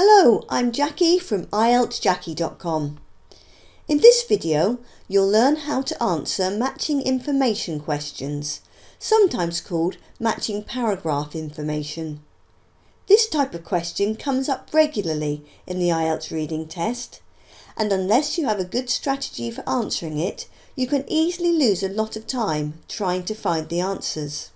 Hello, I'm Jacky from IELTSjacky.com. In this video, you'll learn how to answer matching information questions, sometimes called matching paragraph information. This type of question comes up regularly in the IELTS reading test, and unless you have a good strategy for answering it, you can easily lose a lot of time trying to find the answers.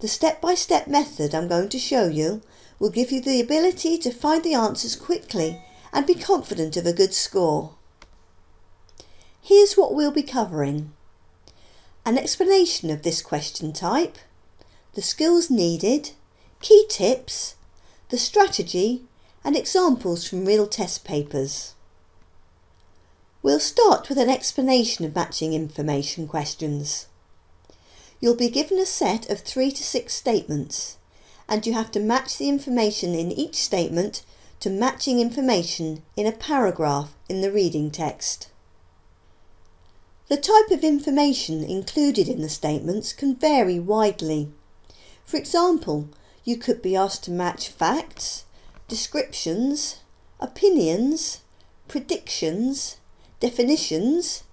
The step-by-step -step method I'm going to show you will give you the ability to find the answers quickly and be confident of a good score. Here's what we'll be covering. An explanation of this question type, the skills needed, key tips, the strategy and examples from real test papers. We'll start with an explanation of matching information questions. You'll be given a set of three to six statements and you have to match the information in each statement to matching information in a paragraph in the reading text. The type of information included in the statements can vary widely. For example, you could be asked to match facts, descriptions, opinions, predictions, definitions,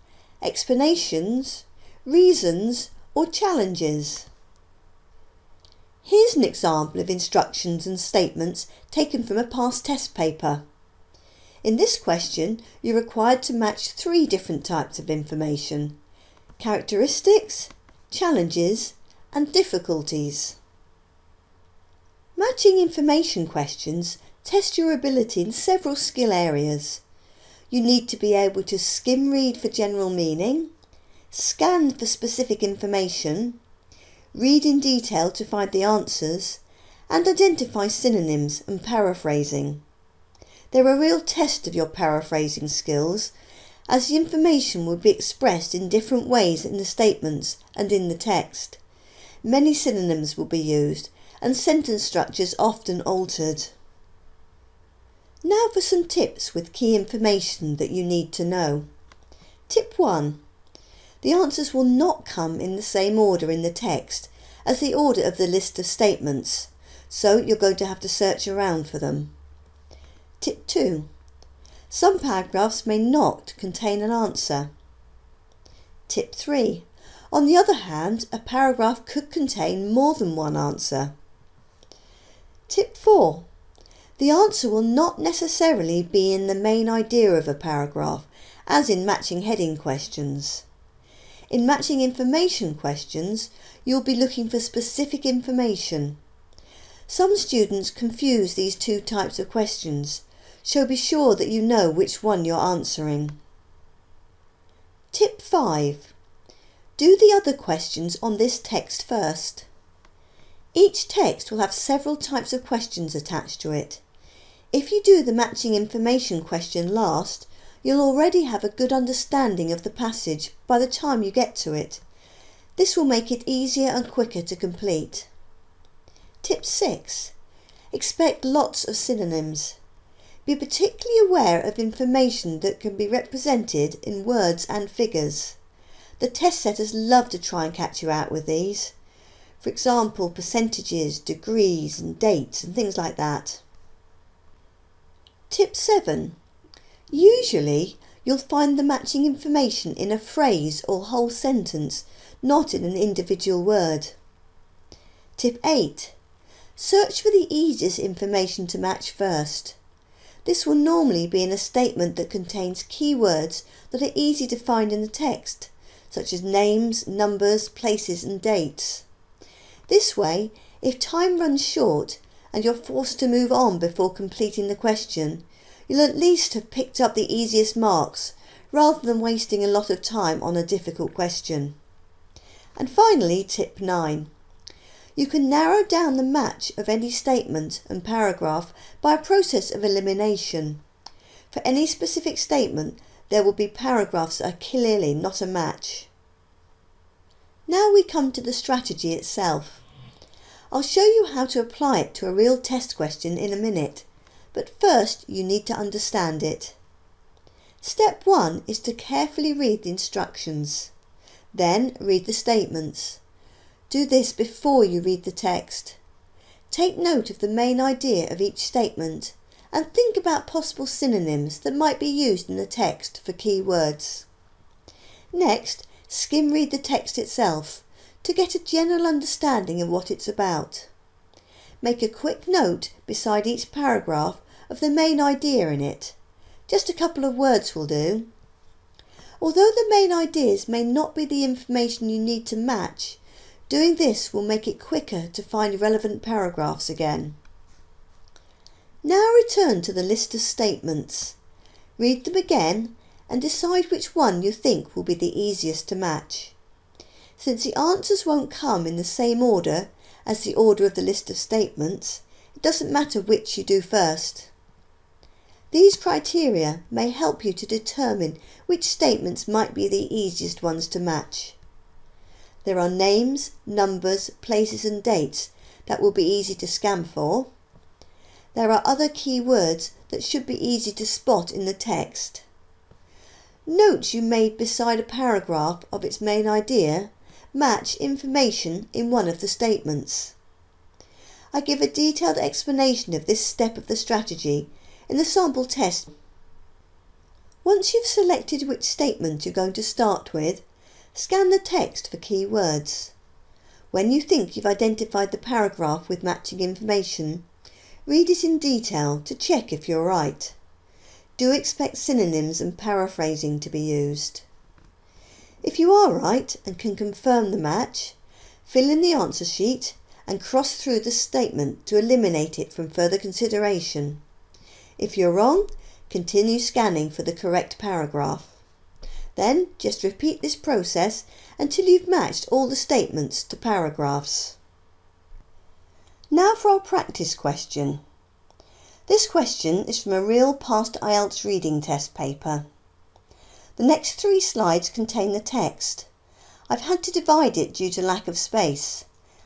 explanations, reasons or challenges. Here's an example of instructions and statements taken from a past test paper. In this question, you're required to match three different types of information. Characteristics, challenges and difficulties. Matching information questions test your ability in several skill areas. You need to be able to skim read for general meaning, scan for specific information, read in detail to find the answers, and identify synonyms and paraphrasing. They're a real test of your paraphrasing skills, as the information will be expressed in different ways in the statements and in the text. Many synonyms will be used, and sentence structures often altered. Now for some tips with key information that you need to know. Tip 1. The answers will not come in the same order in the text as the order of the list of statements, so you're going to have to search around for them. Tip 2. Some paragraphs may not contain an answer. Tip 3. On the other hand, a paragraph could contain more than one answer. Tip 4. The answer will not necessarily be in the main idea of a paragraph, as in matching heading questions. In matching information questions, you'll be looking for specific information. Some students confuse these two types of questions, so be sure that you know which one you're answering. Tip 5. Do the other questions on this text first. Each text will have several types of questions attached to it. If you do the matching information question last, you'll already have a good understanding of the passage by the time you get to it. This will make it easier and quicker to complete. Tip 6. Expect lots of synonyms. Be particularly aware of information that can be represented in words and figures. The test setters love to try and catch you out with these. For example, percentages, degrees and dates and things like that. Tip 7. Usually, you'll find the matching information in a phrase or whole sentence, not in an individual word. Tip 8. Search for the easiest information to match first. This will normally be in a statement that contains keywords that are easy to find in the text, such as names, numbers, places and dates. This way, if time runs short and you're forced to move on before completing the question, you'll at least have picked up the easiest marks rather than wasting a lot of time on a difficult question. And finally, tip 9. You can narrow down the match of any statement and paragraph by a process of elimination. For any specific statement, there will be paragraphs that are clearly not a match. Now we come to the strategy itself. I'll show you how to apply it to a real test question in a minute, but first you need to understand it. Step 1 is to carefully read the instructions. Then read the statements. Do this before you read the text. Take note of the main idea of each statement and think about possible synonyms that might be used in the text for key words. Next, skim read the text itself to get a general understanding of what it's about. Make a quick note beside each paragraph of the main idea in it. Just a couple of words will do. Although the main ideas may not be the information you need to match, doing this will make it quicker to find relevant paragraphs again. Now return to the list of statements. Read them again and decide which one you think will be the easiest to match. Since the answers won't come in the same order as the order of the list of statements, it doesn't matter which you do first. These criteria may help you to determine which statements might be the easiest ones to match. There are names, numbers, places and dates that will be easy to scan for. There are other key words that should be easy to spot in the text. Notes you made beside a paragraph of its main idea match information in one of the statements. I give a detailed explanation of this step of the strategy in the sample test. Once you've selected which statement you're going to start with, scan the text for key words. When you think you've identified the paragraph with matching information, read it in detail to check if you're right. Do expect synonyms and paraphrasing to be used. If you are right and can confirm the match, fill in the answer sheet and cross through the statement to eliminate it from further consideration. If you're wrong, continue scanning for the correct paragraph. Then just repeat this process until you've matched all the statements to paragraphs. Now for our practice question. This question is from a real past IELTS reading test paper. The next three slides contain the text. I've had to divide it due to lack of space.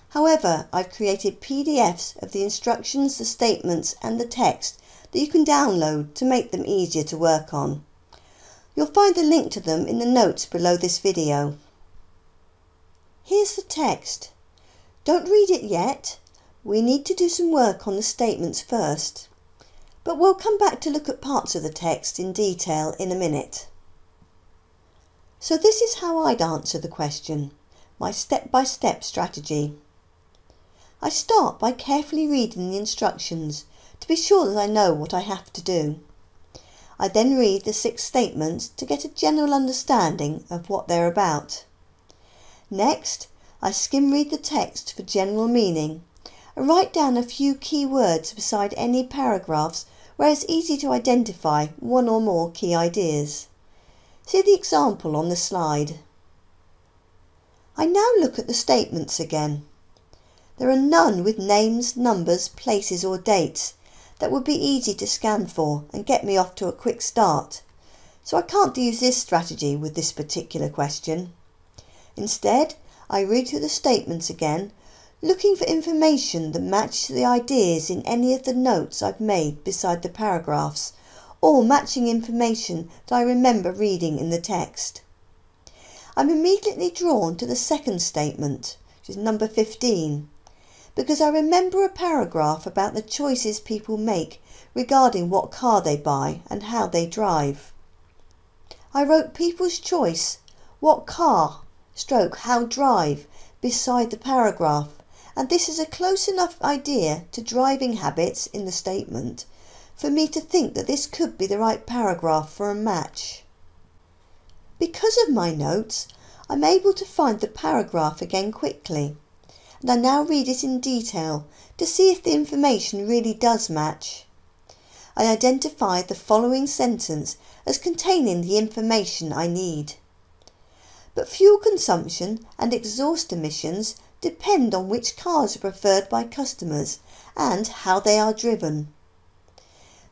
However, I've created PDFs of the instructions, the statements and the text that you can download to make them easier to work on. You'll find the link to them in the notes below this video. Here's the text. Don't read it yet. We need to do some work on the statements first but we'll come back to look at parts of the text in detail in a minute. So this is how I'd answer the question, my step-by-step -step strategy. I start by carefully reading the instructions to be sure that I know what I have to do. I then read the six statements to get a general understanding of what they're about. Next, I skim read the text for general meaning and write down a few key words beside any paragraphs where it's easy to identify one or more key ideas. See the example on the slide. I now look at the statements again. There are none with names, numbers, places or dates that would be easy to scan for and get me off to a quick start. So I can't use this strategy with this particular question. Instead, I read through the statements again looking for information that matches the ideas in any of the notes I've made beside the paragraphs, or matching information that I remember reading in the text. I'm immediately drawn to the second statement, which is number 15, because I remember a paragraph about the choices people make regarding what car they buy and how they drive. I wrote people's choice, what car, stroke, how drive, beside the paragraph and this is a close enough idea to driving habits in the statement for me to think that this could be the right paragraph for a match. Because of my notes, I'm able to find the paragraph again quickly, and I now read it in detail to see if the information really does match. I identify the following sentence as containing the information I need. But fuel consumption and exhaust emissions depend on which cars are preferred by customers and how they are driven.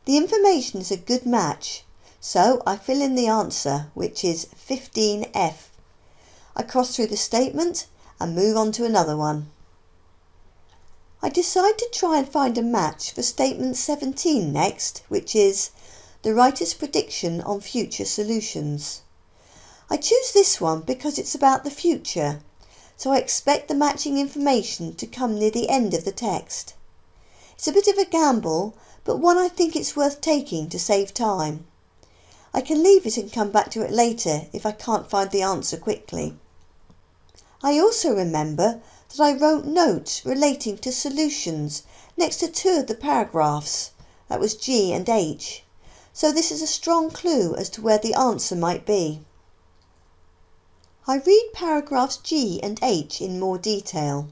The information is a good match, so I fill in the answer, which is 15F. I cross through the statement and move on to another one. I decide to try and find a match for statement 17 next, which is the writer's prediction on future solutions. I choose this one because it's about the future so I expect the matching information to come near the end of the text. It's a bit of a gamble, but one I think it's worth taking to save time. I can leave it and come back to it later if I can't find the answer quickly. I also remember that I wrote notes relating to solutions next to two of the paragraphs, that was G and H, so this is a strong clue as to where the answer might be. I read paragraphs G and H in more detail.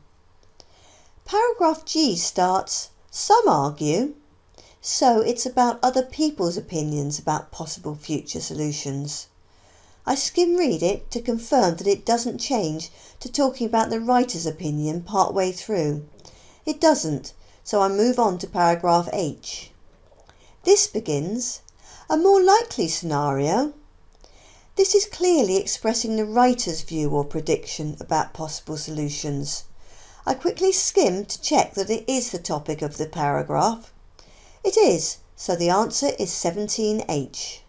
Paragraph G starts, Some argue, so it's about other people's opinions about possible future solutions. I skim read it to confirm that it doesn't change to talking about the writer's opinion part way through. It doesn't, so I move on to paragraph H. This begins, a more likely scenario. This is clearly expressing the writer's view or prediction about possible solutions. I quickly skim to check that it is the topic of the paragraph. It is, so the answer is 17H.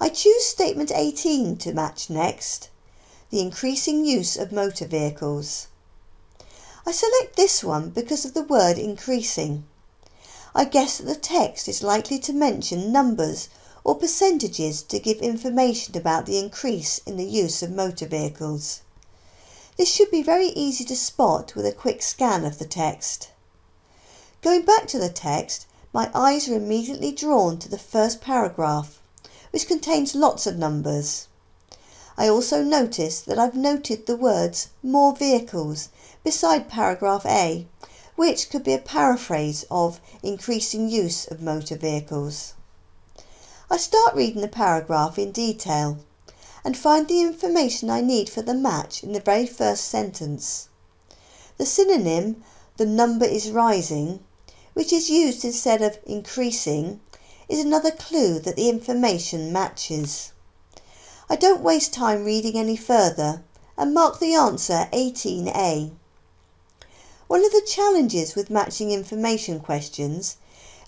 I choose statement 18 to match next, the increasing use of motor vehicles. I select this one because of the word increasing. I guess that the text is likely to mention numbers or percentages to give information about the increase in the use of motor vehicles. This should be very easy to spot with a quick scan of the text. Going back to the text, my eyes are immediately drawn to the first paragraph, which contains lots of numbers. I also notice that I've noted the words more vehicles beside paragraph A, which could be a paraphrase of increasing use of motor vehicles. I start reading the paragraph in detail and find the information I need for the match in the very first sentence. The synonym, the number is rising, which is used instead of increasing, is another clue that the information matches. I don't waste time reading any further and mark the answer 18A. One of the challenges with matching information questions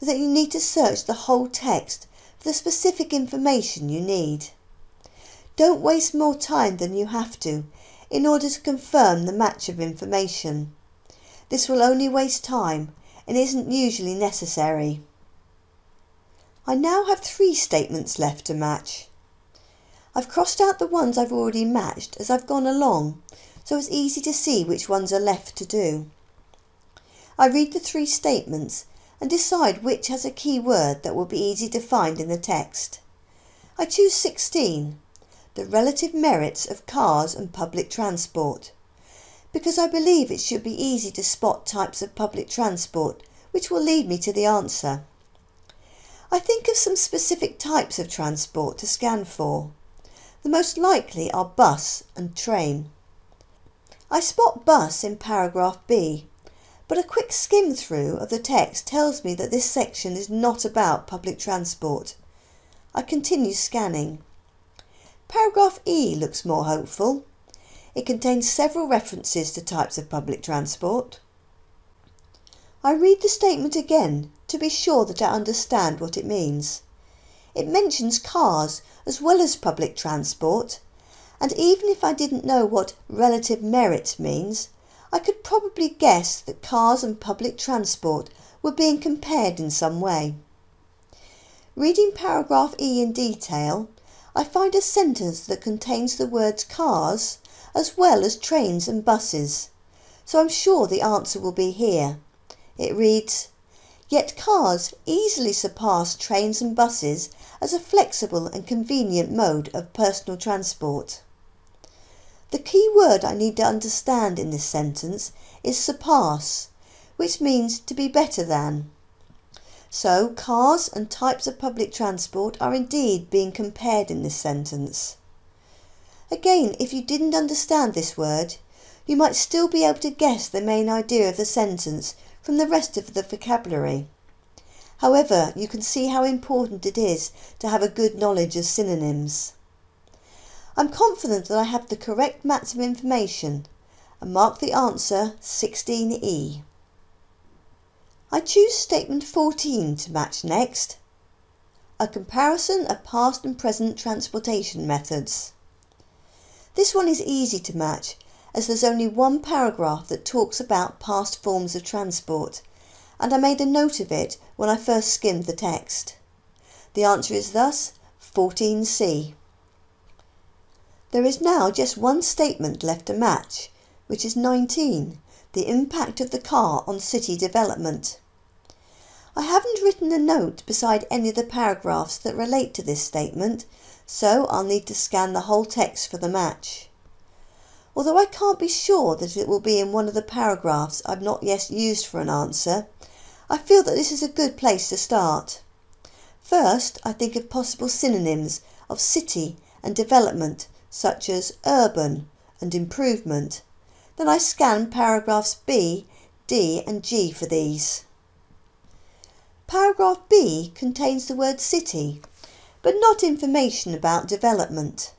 is that you need to search the whole text for the specific information you need. Don't waste more time than you have to in order to confirm the match of information. This will only waste time and isn't usually necessary. I now have three statements left to match. I've crossed out the ones I've already matched as I've gone along, so it's easy to see which ones are left to do. I read the three statements and decide which has a key word that will be easy to find in the text. I choose 16, the relative merits of cars and public transport because I believe it should be easy to spot types of public transport, which will lead me to the answer. I think of some specific types of transport to scan for. The most likely are bus and train. I spot bus in paragraph B, but a quick skim through of the text tells me that this section is not about public transport. I continue scanning. Paragraph E looks more hopeful. It contains several references to types of public transport. I read the statement again to be sure that I understand what it means. It mentions cars as well as public transport, and even if I didn't know what relative merit means, I could probably guess that cars and public transport were being compared in some way. Reading paragraph E in detail, I find a sentence that contains the words cars as well as trains and buses. So I'm sure the answer will be here. It reads, Yet cars easily surpass trains and buses as a flexible and convenient mode of personal transport. The key word I need to understand in this sentence is surpass, which means to be better than. So cars and types of public transport are indeed being compared in this sentence. Again, if you didn't understand this word, you might still be able to guess the main idea of the sentence from the rest of the vocabulary. However, you can see how important it is to have a good knowledge of synonyms. I'm confident that I have the correct match of information and mark the answer 16E. I choose statement 14 to match next. A comparison of past and present transportation methods. This one is easy to match as there's only one paragraph that talks about past forms of transport and I made a note of it when I first skimmed the text. The answer is thus 14C. There is now just one statement left to match, which is 19, the impact of the car on city development. I haven't written a note beside any of the paragraphs that relate to this statement, so I'll need to scan the whole text for the match. Although I can't be sure that it will be in one of the paragraphs I've not yet used for an answer, I feel that this is a good place to start. First, I think of possible synonyms of city and development, such as urban and improvement. Then I scan paragraphs B, D and G for these. Paragraph B contains the word city, but not information about development.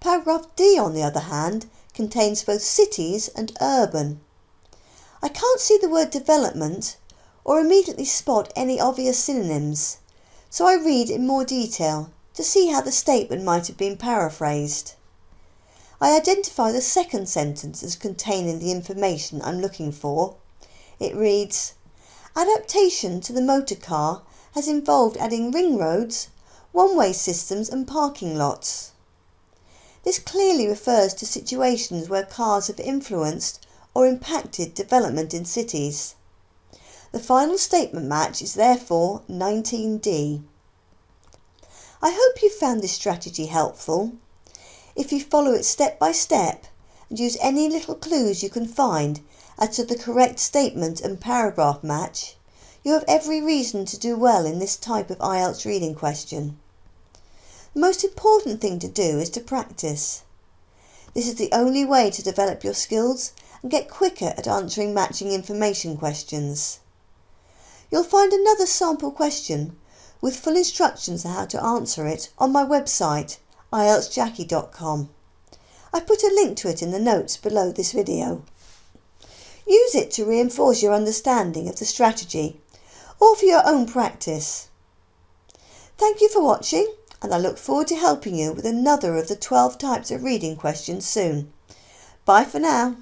Paragraph D, on the other hand, contains both cities and urban. I can't see the word development or immediately spot any obvious synonyms, so I read in more detail to see how the statement might have been paraphrased. I identify the second sentence as containing the information I'm looking for. It reads, Adaptation to the motor car has involved adding ring roads, one-way systems and parking lots. This clearly refers to situations where cars have influenced or impacted development in cities. The final statement match is therefore 19D. I hope you found this strategy helpful. If you follow it step by step and use any little clues you can find as to the correct statement and paragraph match, you have every reason to do well in this type of IELTS reading question. The most important thing to do is to practice. This is the only way to develop your skills and get quicker at answering matching information questions. You'll find another sample question with full instructions on how to answer it on my website ieltsjacky.com. I've put a link to it in the notes below this video. Use it to reinforce your understanding of the strategy or for your own practice. Thank you for watching and I look forward to helping you with another of the 12 types of reading questions soon. Bye for now.